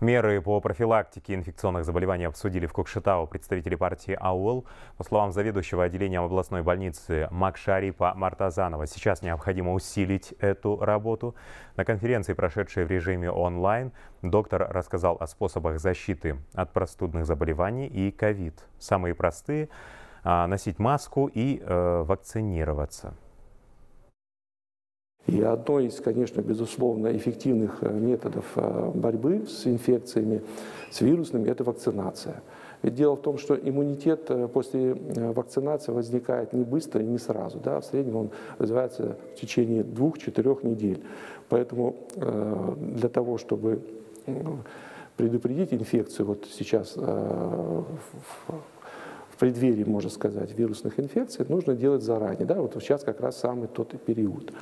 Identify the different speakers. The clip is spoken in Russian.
Speaker 1: Меры по профилактике инфекционных заболеваний обсудили в Кокшетау представители партии АУЛ. По словам заведующего отделением областной больницы Макшарипа Мартазанова, сейчас необходимо усилить эту работу. На конференции, прошедшей в режиме онлайн, доктор рассказал о способах защиты от простудных заболеваний и ковид. Самые простые – носить маску и э, вакцинироваться.
Speaker 2: И одно из, конечно, безусловно, эффективных э, методов э, борьбы с инфекциями, с вирусными, это вакцинация. Ведь дело в том, что иммунитет э, после вакцинации возникает не быстро и не сразу. Да? В среднем он развивается в течение двух-четырех недель. Поэтому для того, чтобы предупредить инфекцию, вот сейчас в преддверии, можно сказать, вирусных инфекций, нужно делать заранее. Да? Вот сейчас как раз самый тот период.